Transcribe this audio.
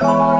Oh.